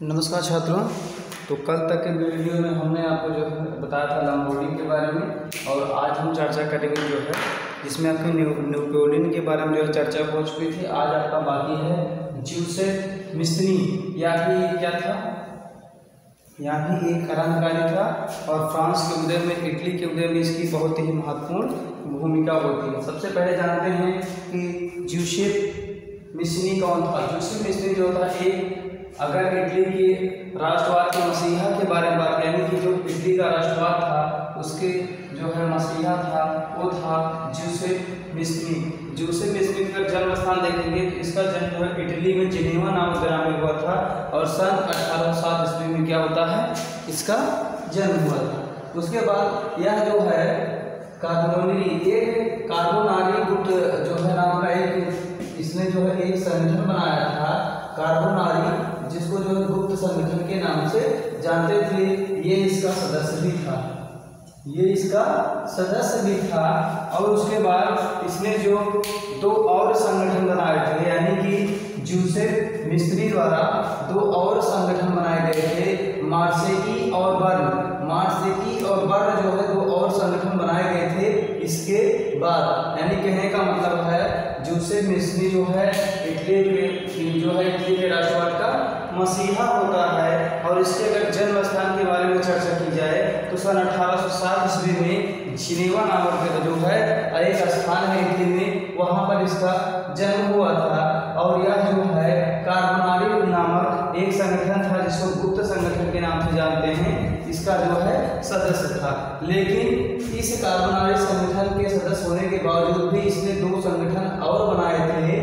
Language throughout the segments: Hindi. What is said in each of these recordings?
नमस्कार छात्रों। तो कल तक के वीडियो में हमने आपको जो है बताया था लम्बोर्डिंग के बारे में, और आज हम चर्चा करेंगे जो है जिसमें आपके न्यूक्लियोडिन के बारे में जो है चर्चा हो चुकी थी। आज आपका बाकी है ज्यूसे मिस्नी या भी क्या था? यहाँ भी एक क्रांतिकारी था, और फ्रांस के उदय में, इटली के उदय में इसकी बहुत ही महत्वपूर्ण भूमिका होती है। सबसे पहले जानते हैं कि ज्यूसेफ मिस्नी कौन था? ज्यूसेफ मिस्नी जो था, एक अगर इटली के राष्ट्रवाद के मसीहा के बारे में बात करें कि जो इटली का राष्ट्रवाद था, उसके जो है मसीहा था, वो था जूसेफ मिस्नी जूसेफ मिस्नी का जन्म स्थान देखेंगे तो इसका जन्म जो है इटली में जिनेवा नामक ग्राम में हुआ था और सन अठारह सात ईस्वी में क्या होता है? इसका जन्म हुआ था। उसके बाद यह जो है कार्बोनरी एक कार्बोनारी गुट जो है नाम का एक, इसने जो है एक संगठन बनाया था, कार्बोनारी जिसको जो है गुप्त संगठन के नाम से जानते थे, ये इसका सदस्य भी था। ये इसका सदस्य भी था और उसके बाद इसने जो दो और संगठन बनाए थे, यानी कि जूसेफ मिस्त्री द्वारा दो और संगठन बनाए गए थे, मार्सेकी और बर्न। मार्सेकी और बर्न जो है, दो और संगठन बनाए गए थे इसके बाद। यानी कहने का मतलब है, जूसेफ मिस्त्री जो है, इटली के, जो है इटली के राष्ट्रवाद का मसीहा होता है और इसके अगर जन्म स्थान के बारे में चर्चा की जाए तो सन अठारह सौ सात ईस्वी में जिनेवा नामक जो है एक स्थान है इटली में, वहाँ पर इसका जन्म हुआ था। और यह जो है कार्बोनारी नामक एक संगठन था, जिसको गुप्त संगठन के नाम से जानते हैं। इसका जो है सदस्य था। लेकिन इस कार्बोनारी संगठन के सदस्य होने के बावजूद भी इसने दो संगठन और बनाए थे।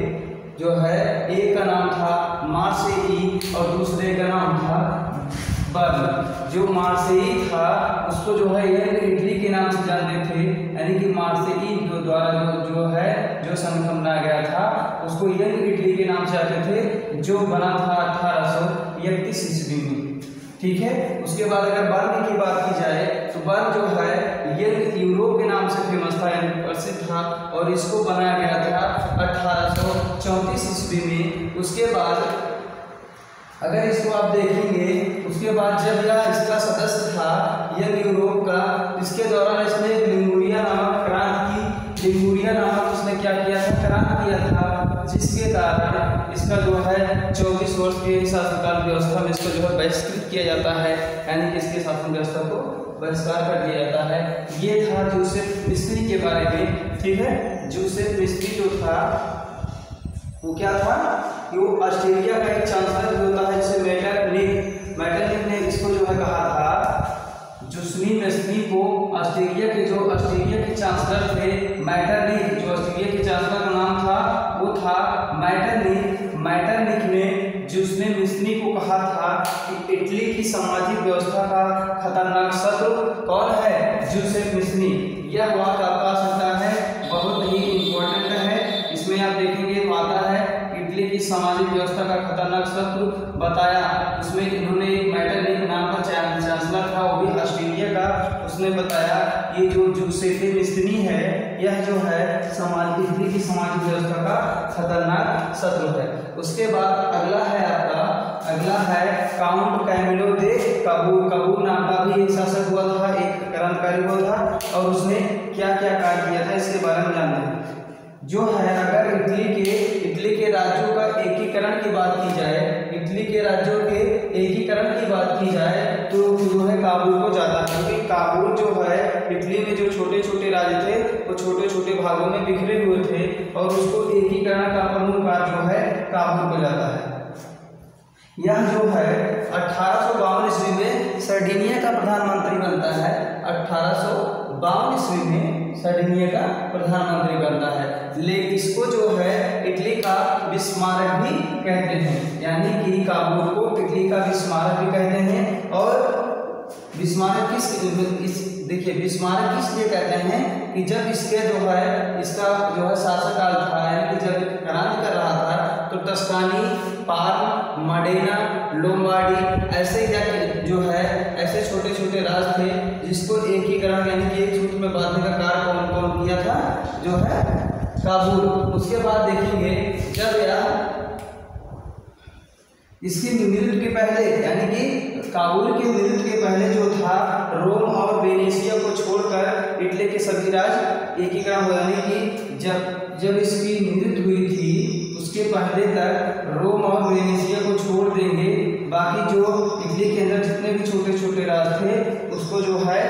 जो है, एक का नाम था मार से ई और दूसरे का नाम था बर्न जो मार से ई था, उसको जो है यह इटली के नाम से जानते थे, यानी कि मार्सेई जो द्वारा जो जो है, जो संगठन बनाया गया था, उसको यंग इटली के नाम से जानते थे, जो बना था अठारह सौ इकतीस ईस्वी में। ठीक है? उसके बाद अगर बर्न की बात की जाए तो बर्न जो है नाम से फ़ेमस था यानी प्रसिद्ध था और इसको बनाया गया था अठारह सौ चौंतीस ईस्वी में। उसके बाद, अगर इसको आप देखेंगे, उसके बाद जब यह इसका सदस्य था यंग यूरोप का, इसके दौरान इसने लिंगुरिया नामक क्रांति की, लिंगुरिया नामक उसने क्या किया था? क्रांत किया था, जिसके कारण इसका जो है, चौबीस वर्ष के शासनकाल व्यवस्था में इसको जो है, बहिष्कृत किया जाता है। यानी कि इसके शासन व्यवस्था को बहिष्कार कर दिया जाता है। ये था जूसेफ मिस्त्री के बारे में, ठीक है? जूसेफ मिस्त्री जो था, वो क्या था? कि वो ऑस्ट्रेलिया का एक चांसलर जो होता है, जिसे मैटरनिक मैटरनिक ने इसको जो है कहा था, जुस्नी मेस्नी को ऑस्ट्रेलिया के जो ऑस्ट्रेलिया के चांसलर थे मैटरनिक जो ऑस्ट्रेलिया के चांसलर का नाम था, वो था मैटरनिक मैटरनिक ने जुस्ने मिस्नी को कहा था इटली की सामाजिक व्यवस्था का खतरनाक शत्रु कौन है? जूसेफ मिस्नी। यह वाक्य आपका सकता है, बहुत ही इंपॉर्टेंट है। इसमें आप देखेंगे तो आता है, इटली की सामाजिक व्यवस्था का खतरनाक शत्रु बताया। उसमें इन्होंने एक मैटर नाम का चांसलर था, वो भी ऑस्ट्रेलिया का। उसने बताया ये जो जूसेफे मिस्त्री है, यह जो है, समाज इटली की सामाजिक व्यवस्था का खतरनाक शत्रु है। उसके बाद अगला है आपका अगला है काउंट कैमिलो दे कबू कबूर नाम का भी एक शासक हुआ था, एक क्रांतिकारी हुआ था और उसने क्या क्या कार्य किया था इसके बारे में जानते हैं। जो है, अगर इटली के इटली के राज्यों का एकीकरण की बात की जाए, इटली के राज्यों के एकीकरण की बात की जाए तो जो है काबुल को है। क्योंकि काबुल जो है, इटली में जो छोटे छोटे राज्य थे, वो छोटे छोटे भागों में बिखरे हुए थे और उसको एकीकरण का प्रमुख कार्य जो है काबुल यह जो है, अठारह सौ बावन ईस्वी में सर्डिनिया का प्रधानमंत्री बनता है। अठारह सौ बावन ईस्वी में सर्डिनिया का प्रधानमंत्री बनता है। लेकिन इसको जो है, इटली का विस्मारक भी कहते हैं। यानी कि काबुल को इटली का विस्मारक भी कहते हैं। और विस्मारक किस देखिए, विस्मारक किस लिए कहते हैं कि जब इसके जो है, इसका जो है शासकाल था, यानी कि जब क्रांति कर रहा था तो पार मडेना लोम्बार्डी ऐसे जो है, ऐसे छोटे छोटे राज थे, जिसको एकीकरण यानी कि एक सूत्र में बांधने का कार्य कौन कौन किया था? जो है, काबुल। उसके बाद देखेंगे, जब यह इसकी मृत्यु के पहले, यानी कि काबुल के मृत्यु के पहले जो था, रोम और वेनेशिया को छोड़कर इटली के सभी राज्य एकीकरण हो यानी कि जब जब इसकी मृत्यु हुई थी उसके पहले तक रोम और वेनेशिया को छोड़ देंगे। बाकी जो इटली के अंदर जितने भी छोटे छोटे राज्य थे, उसको जो है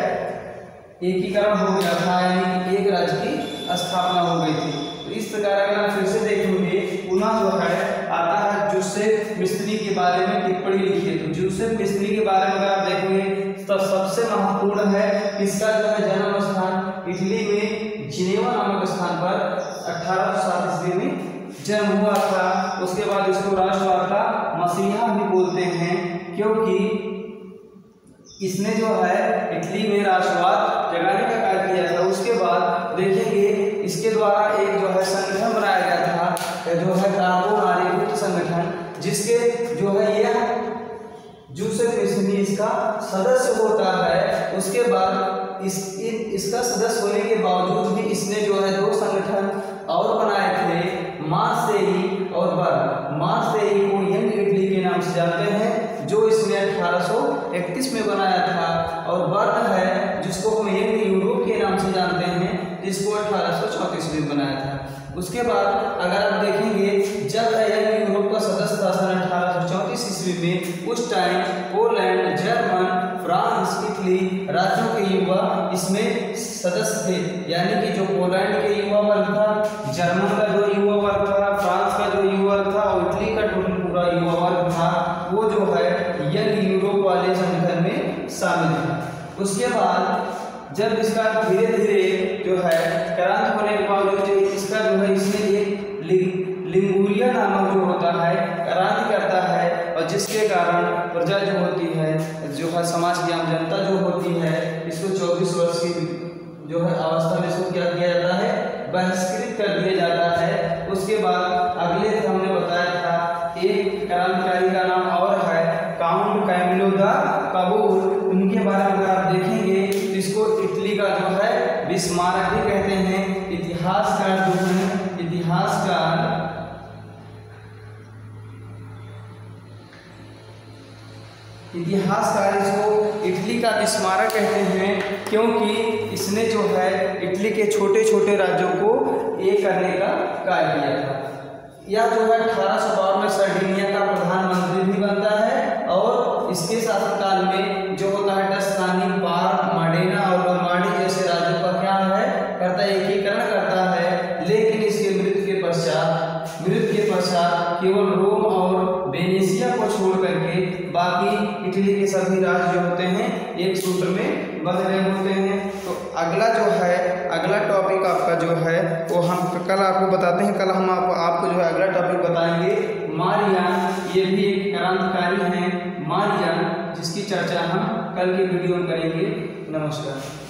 एकीकरण हो गया था, यानी कि एक राज्य की स्थापना हो गई थी। तो इस प्रकार अगर हम फिर से देखेंगे, पुनः जो है आता है जोसेफ मिस्त्री के बारे में टिप्पणी लिखी है। तो जोसेफ मिस्त्री के बारे में अगर आप देखेंगे तो सबसे महत्वपूर्ण है इसका जो है जन्म स्थान? इटली में जिनेवा नामक स्थान पर अठारह सौ सात ईस्वी में जन्म हुआ था, उसके बाद इसको राष्ट्रवाद का मसीहा भी बोलते हैं, क्योंकि इसने जो है, इटली में राष्ट्रवाद जगाने का कार्य किया था। उसके बाद देखेंगे, इसके द्वारा एक जो है संगठन बनाया गया था जो है कार्बो नारीकृत संगठन, जिसके जो है यह जूसेफ इसका सदस्य होता है। उसके बाद इस इसका सदस्य होने के बावजूद भी इसने जो है दो संगठन और बनाए थे मार्सेई और बर मार्सेई को यंग इटली के नाम से जानते हैं, जो इसने 1831 में बनाया था। और बर्न है, जिसको हम यंग यूरोप के नाम से जानते हैं, जिसको अठारह सौ चौंतीस में बनाया था। उसके बाद अगर आप देखेंगे, जब यंग यूरोप का सदस्य था, सन अठारह सौ चौंतीस ईस्वी में, उस टाइम पोलैंड जर्मन फ्रांस राज्यों के युवा इसमें सदस्य थे। यानी कि जो पोलैंड के युवा वर्ग था, जर्मन का जो युवा वर्ग था, फ्रांस का जो युवा वर्ग था, और इटली का टोटल पूरा युवा वर्ग था, वो जो है यंग यूरोप वाले संगठन में शामिल था उसके बाद जब इसका धीरे धीरे जो है क्रांत होने के बावजूद इसका जो है, इसमें एक लिंगुरिया नामक जो होता है, क्रांति करता है जिसके कारण प्रजा जो होती है, जो है समाज की आम जनता जो होती है, इसको 24 वर्ष की जो है अवस्था में इसको क्या किया जाता है, बहिष्कृत कर दिया जाता है। उसके बाद अगले दिन हमने बताया था एक क्रांतिकारी का नाम और है, काउंट कैमिलो द कबूर। उनके बारे में अगर आप देखेंगे, इसको इटली का जो है विस्मारक भी कहते हैं। इतिहासकार जो है इतिहासकार इतिहासकार इसको इटली का विस्मारक कहते हैं, क्योंकि इसने जो है इटली के छोटे छोटे राज्यों को एक करने का कार्य किया था। यह जो है अठारह सौ बावन में सर्डिनिया का प्रधानमंत्री भी बनता है और इसके शासनकाल में जो होता है टस्कानी पार माडेना और लोमाडी जैसे राज्यों का क्या है, करता एकीकरण करता है, लेकिन इसके मृत्यु के पश्चात मृत्यु के पश्चात केवल रोम और बेनेशिया को छोड़ करके बाकी इटली के सभी राज्य जो होते हैं, एक सूत्र में बंध रहे होते हैं। तो अगला जो है, अगला टॉपिक आपका जो है, वो हम कल आपको बताते हैं। कल हम आपको आपको जो है अगला टॉपिक बताएँगे। मारियान ये भी एक क्रांतिकारी हैं। मारियान जिसकी चर्चा हम कल के वीडियो में करेंगे। नमस्कार।